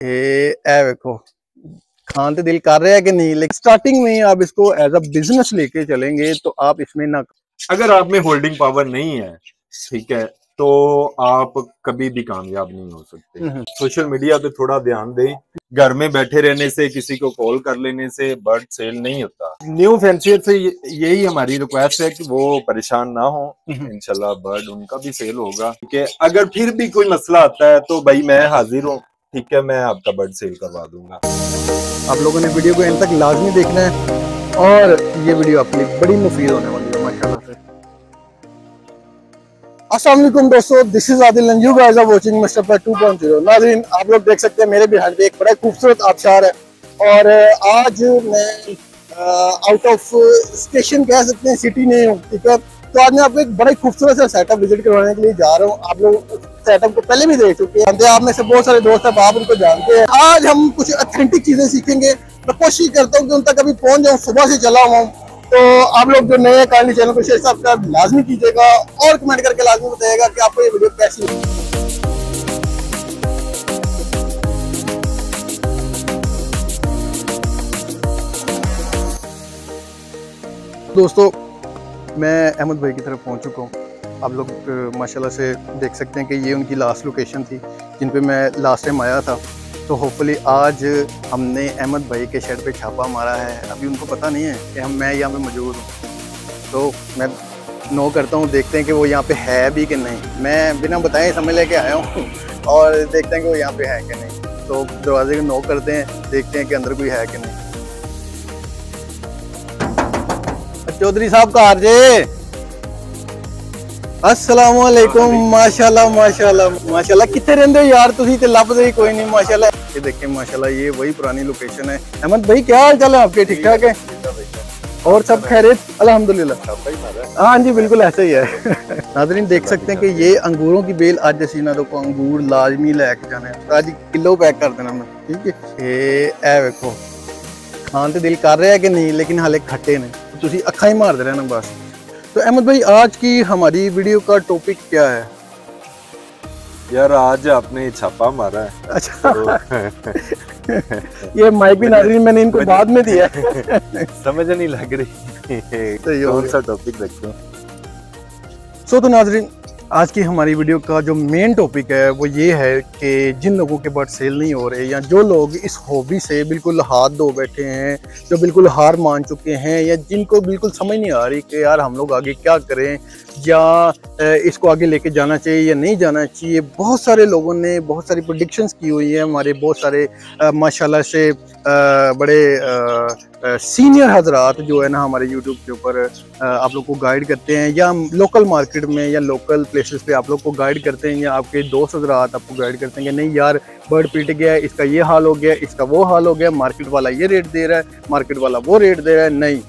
देखो खान तो दिल कर रहे हैं कि नहीं लेकिन स्टार्टिंग में आप इसको एज अ बिज़नेस लेके चलेंगे तो आप इसमें ना अगर आप में होल्डिंग पावर नहीं है ठीक है तो आप कभी भी कामयाब नहीं हो सकते। हम्म। सोशल मीडिया पे थोड़ा ध्यान दें घर में बैठे रहने से किसी को कॉल कर लेने से बर्ड सेल नहीं होता। न्यू फैंसियर से यही हमारी रिक्वेस्ट है कि वो परेशान ना हो। हम्म। इनशाला बर्ड उनका भी सेल होगा। ठीक है अगर फिर भी कोई मसला आता है तो भाई मैं हाजिर हूँ। ठीक है, मैं आपका बर्ड सेल करवा दूँगा। आप लोगों ने वीडियो को एंड तक लाजमी देखना है और ये वीडियो आपके लिए बड़ी मुफीद होने वाली है, माशाल्लाह से। अस्सलाम वालेकुम दोस्तों this is Adil and you guys are watching mister पर 2.0 नाज़रीन, आप लोग देख सकते हैं, मेरे बिहार पे एक बड़ा खूबसूरत आबशार है और, आज मैं आउट ऑफ़ स्टेशन कह सकते हैं सिटी नहीं हूँ, ठीक है? तो आज मैं आपको एक बड़ा खूबसूरत सा सेटअप विज़िट करवाने के लिए जा रहा हूँ। आप लोग सेटअप को पहले भी देख चुके हैं। आप में से बहुत सारे दोस्त हैं, आप उनको जानते हैं। आज हम कुछ अथेंटिक चीज़ें सीखेंगे। मैं कोशिश करता हूँ कि उन तक अभी पहुँच जाऊँ, सुबह से चला हुआ हूँ। तो आप लोग जो नए काइंडली चैनल को शेयर सब्सक्राइब लाजमी कीजिएगा और कमेंट करके लाजमी बताइएगा कि आपको ये वीडियो कैसी लगी। दोस्तों मैं अहमद भाई की तरफ़ पहुँच चुका हूँ। आप लोग माशाल्लाह से देख सकते हैं कि ये उनकी लास्ट लोकेशन थी, जिन पे मैं लास्ट टाइम आया था। तो होपफुली आज हमने अहमद भाई के शेड पे छापा मारा है। अभी उनको पता नहीं है कि हम, मैं यहाँ पे मौजूद हूँ। तो मैं नो करता हूँ, देखते हैं कि वो यहाँ पे है भी कि नहीं। मैं बिना बताए समय लेके आया हूँ और देखते हैं कि वो यहाँ पे है कि नहीं। तो दरवाजे को नो करते हैं, देखते हैं कि अंदर कोई है कि नहीं। चौधरी साहब का आरजे। अस्सलाम वालेकुम माशाल्लाह माशाल्लाह माशाल्लाह। कितने रहंदे हो यार तुसी ते लभदे ही कोई नहीं माशाल्लाह। ये देखें माशाल्लाह ये वही पुरानी लोकेशन है। अहमद भाई क्या हाल चाल है आपके? ठीक ठाक है? और सब खैरियत? अल्हम्दुलिल्लाह। हाँ जी बिल्कुल ऐसा ही है। नाजरीन देख सकते हैं कि ये अंगूरों की बेल आज जैसी ना तो अंगूर लाजमी लैके जाने आज किलो पैक कर देना मैं ठीक है? ये ए वेखो। खान तो दिल कर रहा है कि नहीं लेकिन हाले खट्टे ने। ਤੁਸੀਂ ਅੱਖਾਂ ਹੀ ਮਾਰਦੇ ਰਹਿਣਾ ਬਸ तो अहमद भाई आज की हमारी वीडियो का टॉपिक क्या है यार आज आपने छापा मारा है अच्छा तो... ये माइक भी नाजरीन मैंने इनको बाद में दिया समझ नहीं लग रही तो कौन सा टॉपिक रखते हैं सो तो नाजरीन आज की हमारी वीडियो का जो मेन टॉपिक है, वो ये है कि जिन लोगों के बर्ड सेल नहीं हो रहे या जो लोग इस हॉबी से बिल्कुल हाथ धो बैठे हैं, जो बिल्कुल हार मान चुके हैं या जिनको बिल्कुल समझ नहीं आ रही कि यार हम लोग आगे क्या करें या इसको आगे लेके जाना चाहिए या नहीं जाना चाहिए, बहुत सारे लोगों ने बहुत सारी प्रोडिक्शंस की हुई है। हमारे बहुत सारे माशाल्लाह से बड़े सीनियर हजरात जो है ना हमारे यूट्यूब के ऊपर आप लोग को गाइड करते हैं या लोकल मार्केट में या लोकल प्लेसेस पे आप लोग को गाइड करते हैं या आपके दोस्त हजरात आपको गाइड करते हैं कि नहीं यार बर्ड पीट गया, इसका ये हाल हो गया, इसका वो हाल हो गया मार्केट वाला ये रेट दे रहा है मार्केट वाला वो रेट दे रहा है। नहीं,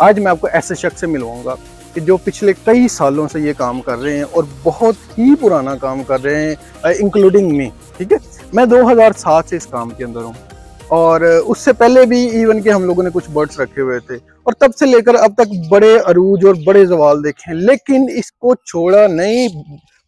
आज मैं आपको ऐसे शख्स से मिलवाऊँगा। कि जो पिछले कई सालों से ये काम कर रहे हैं और बहुत ही पुराना काम कर रहे हैं इंक्लूडिंग मी ठीक है? मैं 2007 से इस काम के अंदर हूँ और उससे पहले भी इवन के हम लोगों ने कुछ बर्ड्स रखे हुए थे और तब से लेकर अब तक बड़े अरूज और बड़े जवाल देखे हैं, लेकिन इसको छोड़ा नहीं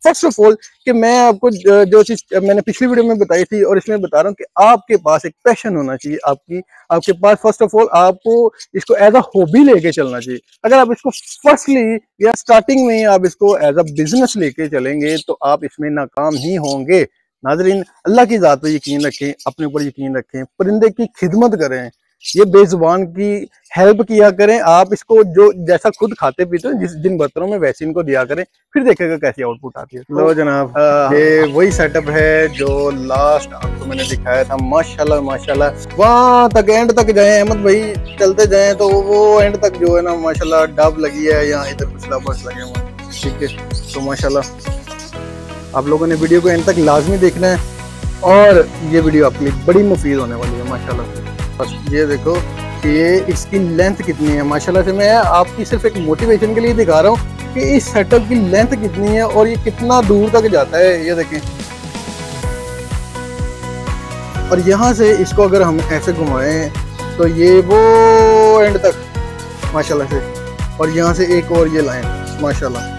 फ़र्स्ट ऑफ़ ऑल कि मैं आपको जो चीज़ मैंने पिछली वीडियो में बताई थी और इसमें बता रहा हूँ कि आपके पास एक पैशन होना चाहिए आपकी, आपके पास फ़र्स्ट ऑफ़ ऑल आपको इसको एज अ हॉबी लेके चलना चाहिए। अगर आप इसको फर्स्टली या स्टार्टिंग में आप इसको एज अ बिज़नेस लेके चलेंगे तो आप इसमें नाकाम ही होंगे। नाजरीन, अल्लाह की ज़ात पर यकीन रखें, अपने ऊपर यकीन रखें, परिंदे की खिदमत करें। ये बेजुबान की हेल्प किया करें। आप इसको जो जैसा खुद खाते पीते हैं जिस जिन बर्तनों में वैसे इनको दिया करें फिर देखेगा कैसी आउटपुट आती है। लो जनाब ये वही सेटअप है जो लास्ट आपको मैंने दिखाया था। माशाल्लाह माशाल्लाह। वहाँ तक एंड तक जाए अहमद भाई चलते जाए तो वो एंड तक जो है ना माशाल्लाह डब लगी है या इधर कुछ लबर्स लगे हुए ठीक है तो माशाल्लाह। आप लोगों ने वीडियो को एंड तक लाजमी देखना है और ये वीडियो आपके लिए बड़ी मुफीद होने वाली है माशाल्लाह। ये देखो कि ये इसकी लेंथ कितनी है? माशाल्लाह से मैं आपकी सिर्फ़ एक मोटिवेशन के लिए दिखा रहा हूँ कि इस सेटअप की लेंथ कितनी है और ये कितना दूर तक जाता है, ये देखें। और यहाँ से इसको अगर हम ऐसे घुमाएँ तो ये वो एंड तक, माशाल्लाह से। और यहाँ से एक और ये लाइन माशाल्लाह।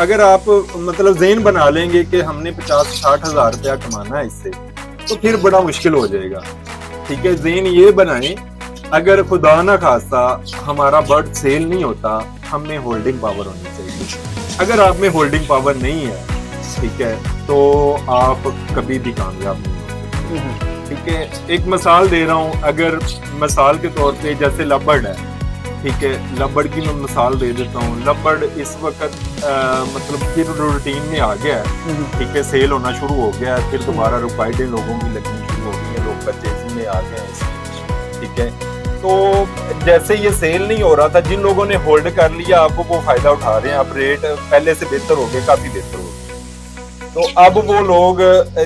अगर आप मतलब जेन बना लेंगे कि हमने पचास साठ हज़ार रुपया कमाना है इससे तो फिर बड़ा मुश्किल हो जाएगा। ठीक है जेन ये बनाए अगर खुदा ना खासा हमारा बर्ड सेल नहीं होता हमें होल्डिंग पावर होनी चाहिए। अगर आप में होल्डिंग पावर नहीं है ठीक है तो आप कभी भी कामयाब नहीं हो सकते। ठीक है एक मिसाल दे रहा हूँ अगर मिसाल के तौर पे जैसे लबड़ है ठीक है लबड़ की मैं मिसाल दे देता हूँ। लबड़ इस वक्त मतलब फिर रूटीन में आ गया। है ठीक है सेल होना शुरू हो गया है फिर दोबारा रुकाइटें लोगों की लगनी शुरू हो गई है। लोग परचेजिंग में आ गए हैं। ठीक है? तो जैसे ये सेल नहीं हो रहा था जिन लोगों ने होल्ड कर लिया आपको वो फ़ायदा उठा रहे हैं। अब रेट पहले से बेहतर हो गए काफ़ी बेहतर हो गए। तो अब वो लोग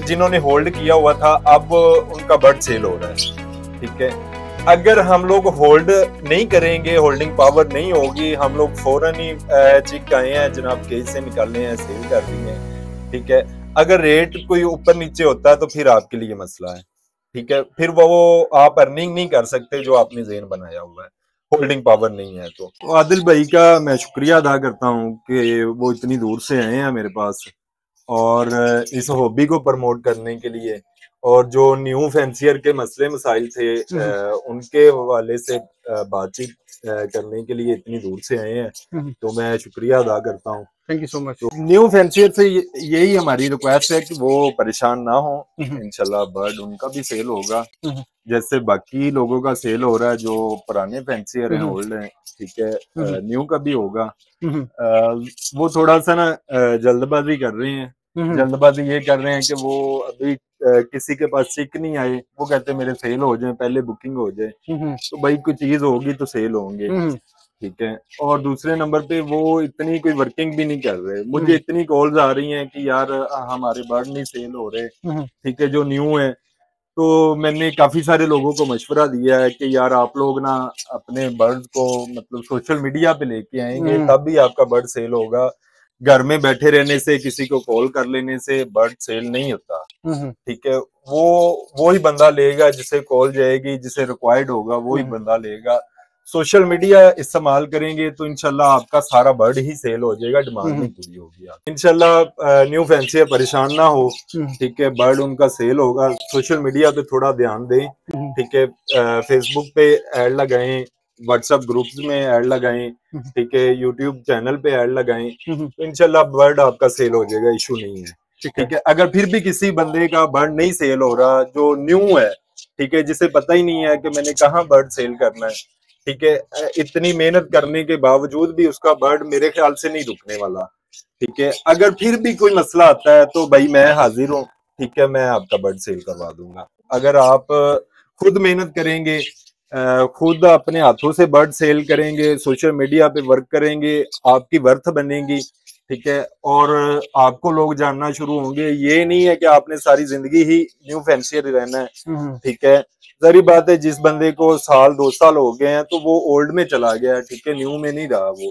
जिन्होंने होल्ड किया हुआ था अब उनका बर्ड सेल हो रहा है। ठीक है? अगर हम लोग होल्ड नहीं करेंगे होल्डिंग पावर नहीं होगी हम लोग फ़ौरन ही चिक आए हैं जनाब केज से निकालने हैं सेल कर रही हैं ठीक है? अगर रेट कोई ऊपर नीचे होता है तो फिर आपके लिए मसला है ठीक है? फिर वो आप अर्निंग नहीं कर सकते जो आपने जेन बनाया हुआ है होल्डिंग पावर नहीं है तो, तो आदिल भाई का मैं शुक्रिया अदा करता हूँ कि वो इतनी दूर से आए हैं मेरे पास। और इस हॉबी को प्रमोट करने के लिए और जो न्यू फैंसियर के मसले मसाइल थे हम्म। उनके हवाले से बातचीत करने के लिए इतनी दूर से आए हैं हम्म। तो मैं शुक्रिया अदा करता हूँ। Thank you so much new fancier से यही हमारी रिक्वेस्ट है कि वो परेशान ना हो। हम्म। इनशाला बर्ड उनका भी सेल होगा। जैसे बाकी लोगों का सेल हो रहा है जो पुराने फैंसियर हैं ओल्ड हैं ठीक है न्यू का भी होगा। वो थोड़ा सा ना जल्दबाजी कर रहे हैं। जल्दबाजी ये कर रहे हैं कि वो अभी किसी के पास चिक नहीं आए वो कहते मेरे सेल हो जाए पहले बुकिंग हो जाए। तो भाई कोई चीज़ होगी तो सेल होंगे। ठीक है? और दूसरे नंबर पे वो इतनी कोई वर्किंग भी नहीं कर रहे। मुझे इतनी कॉल्स आ रही हैं कि यार हमारे बर्ड नहीं सेल हो रहे। ठीक है जो न्यू है। तो मैंने काफ़ी सारे लोगों को मशवरा दिया है कि यार आप लोग ना अपने बर्ड को मतलब सोशल मीडिया पे लेके आएँगे तब भी आपका बर्ड सेल होगा। घर में बैठे रहने से किसी को कॉल कर लेने से बर्ड सेल नहीं होता। ठीक है? वो वो ही बंदा लेगा जिसे कॉल जाएगी जिसे रिक्वायर्ड होगा वो ही बंदा लेगा। सोशल मीडिया इस्तेमाल करेंगे तो इनशाला आपका सारा बर्ड ही सेल हो जाएगा डिमांड नहीं पूरी होगी इनशाला न्यू फैंसी परेशान ना हो। ठीक है? बर्ड उनका सेल होगा। सोशल मीडिया पे थोड़ा ध्यान दें। ठीक है? फेसबुक पे एड लगाएँ। व्हाट्सएप ग्रुप्स में ऐड लगाएँ हम्म। ठीक है यूट्यूब चैनल पे ऐड लगाएँ हम्म। तो इनशाला बर्ड आपका सेल हो जाएगा इशू नहीं है ठीक है अगर फिर भी किसी बंदे का बर्ड नहीं सेल हो रहा जो न्यू है ठीक है जिसे पता ही नहीं है कि मैंने कहा बर्ड सेल करना है ठीक है इतनी मेहनत करने के बावजूद भी उसका बर्ड मेरे ख्याल से नहीं रुकने वाला ठीक है अगर फिर भी कोई मसला आता है तो भाई मैं हाजिर हूँ ठीक है मैं आपका बर्ड सेल करवा दूँगा अगर आप खुद मेहनत करेंगे खुद अपने हाथों से बर्ड सेल करेंगे सोशल मीडिया पे वर्क करेंगे आपकी वर्थ बनेगी ठीक है? और आपको लोग जानना शुरू होंगे ये नहीं है कि आपने सारी ज़िंदगी ही न्यू फैंसियर रहना है हम्म। ठीक है? जरी बात है जिस बंदे को साल दो साल हो गए हैं तो वो ओल्ड में चला गया है ठीक है? न्यू में नहीं रहा वो।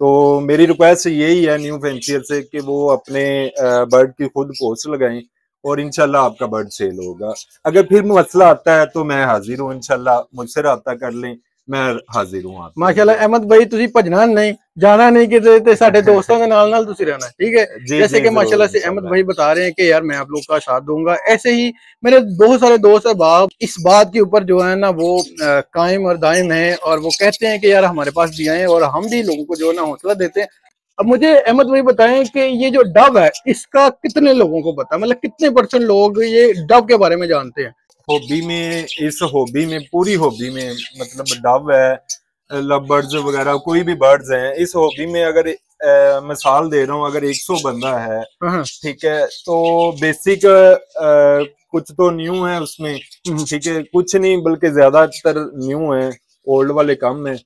तो मेरी रिक्वेस्ट यही है न्यू फैंसियर से कि वो अपने बर्ड की खुद पोस्ट लगाएँ और इनशाला आपका बर्ड सेल होगा। अगर फिर मसला आता है तो मैं हाजिर हूँ इनशाला मुझसे रहा कर लें मैं हाजिर हूँ माशाल्लाह अहमद भाई तुझी भजना नहीं जाना नहीं ते साडे दोस्तों के नाल नाल तुसी रहना ठीक है? जैसे कि माशाल्लाह से अहमद भाई बता रहे हैं कि यार मैं आप लोग का साथ दूँगा। ऐसे ही मेरे बहुत सारे दोस्त है बाप इस बात के ऊपर जो है ना वो कायम और दायम है और वो कहते हैं कि यार हमारे पास भी आए और हम भी लोगों को जो है ना हौसला देते हैं। अब मुझे अहमद भाई बताएँ कि ये जो डब है इसका कितने लोगों को पता मतलब कितने परसेंट लोग ये डब के बारे में जानते हैं हॉबी में इस हॉबी में पूरी हॉबी में मतलब डब है लव बर्ड्स वगैरह कोई भी बर्ड्स हैं इस हॉबी में अगर आ, मिसाल दे रहा हूँ अगर 100 बंदा है हाँ। ठीक है तो बेसिक कुछ तो न्यू है उसमें हम्म। ठीक है कुछ नहीं बल्कि ज़्यादातर न्यू है ओल्ड वाले कम है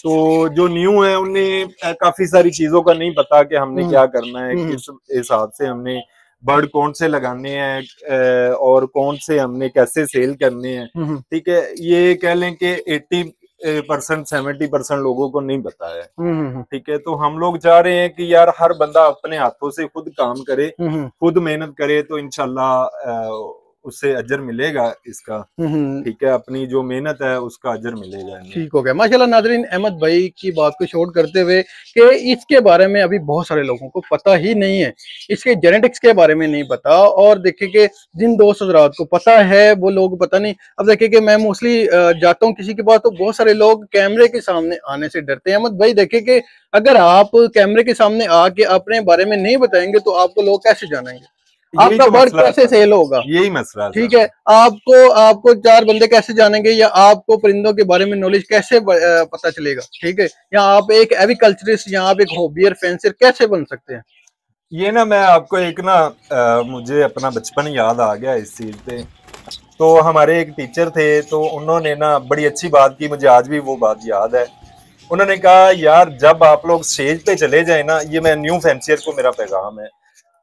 तो जो न्यू है उन्हें काफ़ी सारी चीज़ों का नहीं पता कि हमने हम्म। क्या करना है हम्म। किस हिसाब से हमने बर्ड कौन से लगाने हैं और कौन से हमने कैसे सेल करने हैं हम्म। ठीक है ये कह लें कि एट्टी परसेंट सेवेंटी परसेंट लोगों को नहीं पता है ठीक है तो हम लोग चाह रहे हैं कि यार हर बंदा अपने हाथों से खुद काम करे खुद मेहनत करे तो इनशाला उससे अजर मिलेगा इसका। हम्म, ठीक है अपनी जो मेहनत है उसका अजर मिलेगा ठीक हो गया। माशाल्लाह नाजरीन अहमद भाई की बात को शॉर्ट करते हुए कि इसके बारे में अभी बहुत सारे लोगों को पता ही नहीं है। इसके जेनेटिक्स के बारे में नहीं पता और देखिए कि जिन दोस्त हजरात को पता है वो लोग पता नहीं। अब देखिए कि मैं मोस्टली जाता हूँ किसी के पास तो बहुत सारे लोग कैमरे के सामने आने से डरते हैं। अहमद भाई देखिए कि अगर आप कैमरे के सामने आके अपने बारे में नहीं बताएँगे तो आपको लोग कैसे जानेंगे? आपका तो बर्ड मसला कैसे सेल होगा? यही मसला ठीक है आपको आपको चार बंदे कैसे जानेंगे या आपको परिंदों के बारे में नॉलेज कैसे पता चलेगा? ठीक है या आप एक एग्रीकल्चरिस्ट या आप एक हॉबियर फेंसर कैसे बन सकते हैं? ये ना मैं आपको एक ना अ, मुझे अपना बचपन याद आ गया इस चीज़ पे। तो हमारे एक टीचर थे तो उन्होंने ना बड़ी अच्छी बात की मुझे आज भी वो बात याद है। उन्होंने कहा यार जब आप लोग स्टेज पे चले जाए ना ये मैं न्यू फैंसियर को मेरा पैगाम है।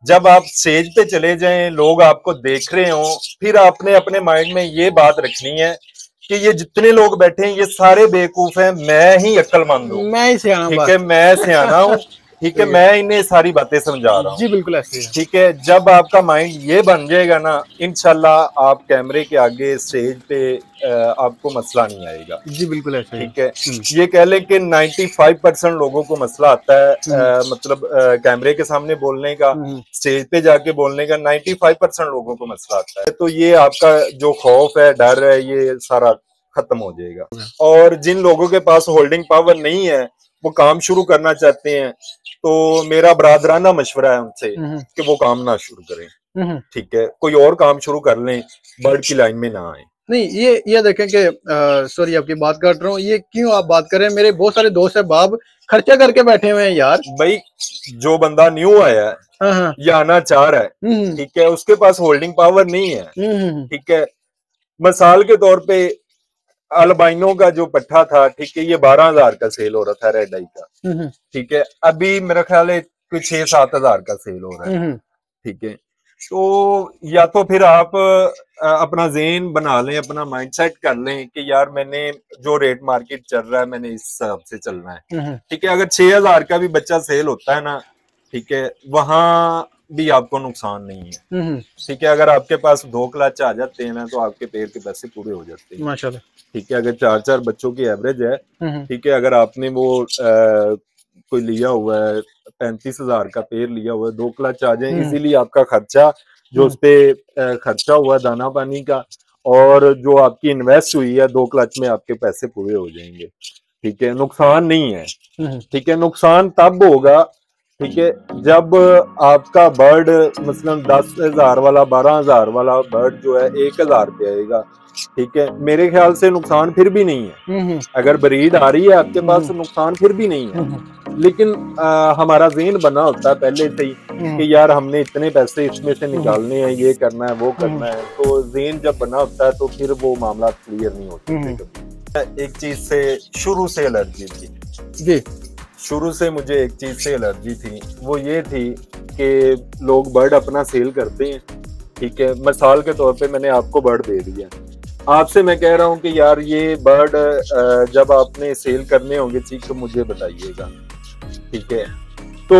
जब आप स्टेज पे चले जाएँ लोग आपको देख रहे हो फिर आपने अपने माइंड में ये बात रखनी है कि ये जितने लोग बैठे हैं ये सारे बेवकूफ़ हैं मैं ही अक्लमंद हूँ। मैं ही ठीक है मैं सियाना हूँ। ठीक है मैं इन्हें सारी बातें समझा रहा हूँ। जी बिल्कुल ऐसे ठीक है जब आपका माइंड ये बन जाएगा ना इनशाला आप कैमरे के आगे स्टेज पे आपको मसला नहीं आएगा। जी बिल्कुल ऐसे ठीक है? हम्म। ये कह लें कि 95 परसेंट लोगों को मसला आता है अ, मतलब अ, कैमरे के सामने बोलने का हम्म, स्टेज पे जाके बोलने का 95 परसेंट लोगों को मसला आता है। तो ये आपका जो खौफ है डर है ये सारा खत्म हो जाएगा। और जिन लोगों के पास होल्डिंग पावर नहीं है वो काम शुरू करना चाहते हैं तो मेरा बरादराना मशवरा है उनसे हम्म, कि वो काम ना शुरू करें। हम्म। ठीक है कोई और काम शुरू कर लें बर्ड की लाइन में ना आए। नहीं ये ये देखें कि सॉरी आपकी बात कर रहा हूँ ये क्यों आप बात कर? रहे हैं मेरे बहुत सारे दोस्त है बाब खर्चा करके बैठे हुए हैं यार। भाई जो बंदा न्यू आया है या आना चाह रहा है हम्म, ठीक है उसके पास होल्डिंग पावर नहीं है। हम्म, हम्म, ठीक है मिसाल के तौर पे अल्बाइनो का जो पट्टा था ठीक है ये बारह हज़ार का सेल हो रहा था रेड आई का। हम्म, ठीक है अभी मेरा ख्याल है कोई छह सात हज़ार का सेल हो रहा है। हम्म, ठीक है तो या तो फिर आप अपना जेन बना लें अपना माइंडसेट कर लें कि यार मैंने जो रेट मार्केट चल रहा है मैंने इस हिसाब से चलना है। हम्म, ठीक है अगर छह हज़ार का भी बच्चा सेल होता है ना ठीक है वहाँ भी आपको नुकसान नहीं है। हम्म, ठीक है अगर आपके पास दो क्लच आ जाते हैं ना तो आपके पेड़ के पैसे पूरे हो जाते हैं। माशाल्लाह। ठीक है अगर चार चार बच्चों की एवरेज है हम्म, ठीक है अगर आपने वो अ, कोई लिया हुआ है पैंतीस हज़ार का पेड़ लिया हुआ है दो क्लच आ जाए हम्म। इजीली आपका खर्चा जो। उस पे खर्चा हुआ दाना पानी का और जो आपकी इन्वेस्ट हुई है दो क्लच में आपके पैसे पूरे हो जाएँगे। ठीक है नुकसान नहीं है। ठीक है नुकसान तब होगा ठीक है जब आपका बर्ड मसलन दस हज़ार वाला बारह हज़ार वाला बर्ड जो है एक हज़ार पे आएगा ठीक है मेरे ख्याल से नुकसान फिर भी नहीं है। हम्म, अगर ब्रीड आ रही है आपके पास हम्म। नुकसान फिर भी नहीं है। हम्म, लेकिन आ, हमारा जेन बना होता है पहले से ही हम्म, कि यार हमने इतने पैसे इसमें से निकालने हैं ये करना है वो करना है तो जेन जब बना होता है तो फिर वो मामला क्लियर नहीं होते हम्म। एक चीज़ से शुरू से एलर्जी थी। जी। शुरू से मुझे एक चीज़ से एलर्जी थी। वो ये थी कि लोग बर्ड अपना सेल करते हैं, ठीक है? मिसाल के तौर पे मैंने आपको बर्ड दे दिया आपसे मैं कह रहा हूँ कि यार ये बर्ड जब आपने सेल करने होंगे ठीक तो मुझे बताइएगा, ठीक है? तो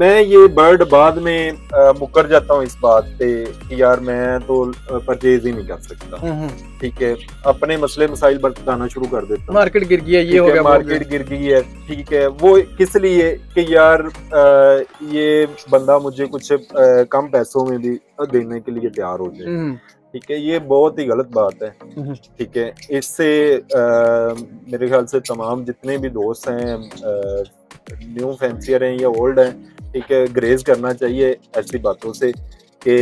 मैं ये बर्ड बाद में अ, मुकर जाता हूँ इस बात पे कि यार मैं तो परचेज ही नहीं कर सकता। हम्म, ठीक है अपने मसले मसाइल बताना शुरू कर देता हूँ। मार्केट गिर गई है ये हो गया मार्केट गिर गई है ठीक है। वो किस लिए कि यार अ, ये बंदा मुझे कुछ अ, कम पैसों में भी देने के लिए तैयार हो। जाए। हम्म, ठीक है ये बहुत ही गलत बात है। हम्म, ठीक है इससे मेरे ख्याल से तमाम जितने भी दोस्त हैं न्यू फैंसियर हैं या ओल्ड हैं ठीक है ग्रेज करना चाहिए ऐसी बातों से कि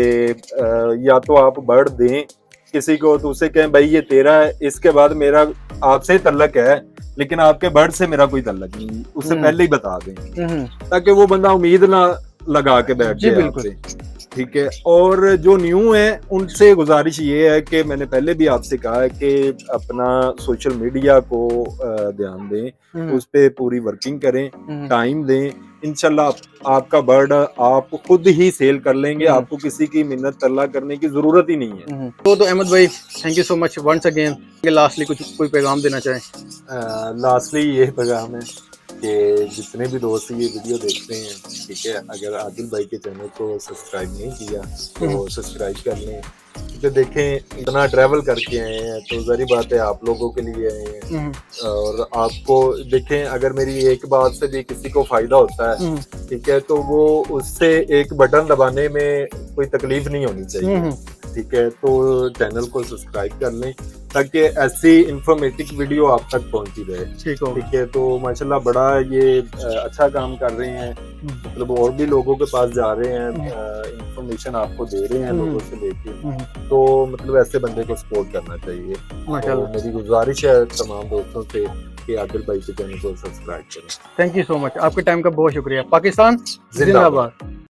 या तो आप बर्ड दें किसी को तो उसे कहें भाई ये तेरा है इसके बाद मेरा आपसे तल्लक है लेकिन आपके बर्ड से मेरा कोई तल्लक नहीं उसे हम्म। पहले ही बता दें हम्म, ताकि वो बंदा उम्मीद ना लगा के बैठ जाए बिल्कुल। ठीक है। और जो न्यू है उनसे गुजारिश ये है कि मैंने पहले भी आपसे कहा है कि अपना सोशल मीडिया को ध्यान दें हम्म, उस पर पूरी वर्किंग करें हम्म, टाइम दें। इनशाला आप, आपका बर्ड आप खुद ही सेल कर लेंगे। हम्म। आपको किसी की मिन्नत तल्ला करने की ज़रूरत ही नहीं है। हम्म। तो तो अहमद भाई thank you so much once again lastly कुछ कोई पैगाम देना चाहें? लास्टली ये पैगाम है कि जितने भी दोस्त ये वीडियो देखते हैं ठीक है? अगर आदिल भाई के चैनल को सब्सक्राइब नहीं किया तो सब्सक्राइब कर लें। क्योंकि देखें इतना ट्रैवल करके आए हैं तो जरी बात है आप लोगों के लिए आए हैं। हम्म, और आपको देखें अगर मेरी एक बात से भी किसी को फ़ायदा होता है हम्म, ठीक है? तो वो उससे एक बटन दबाने में कोई तकलीफ़ नहीं होनी चाहिए हम्म, ठीक है? तो चैनल को सब्सक्राइब कर लें। ताकि ऐसी इंफॉर्मेटिव वीडियो आप तक पहुँचती रहे ठीक हो। ठीक है तो माशाल्लाह बड़ा ये अच्छा काम कर रहे हैं। मतलब और भी लोगों के पास जा रहे हैं इंफॉर्मेशन आपको दे रहे हैं हम्म। लोगों से लेके। हम्म, तो मतलब ऐसे बंदे को सपोर्ट करना चाहिए। तो मेरी गुजारिश है तमाम दोस्तों से कि आदिल भाई के चैनल को सब्सक्राइब करें। थैंक यू सो मच आपके टाइम का बहुत शुक्रिया। पाकिस्तान जिंदाबाद।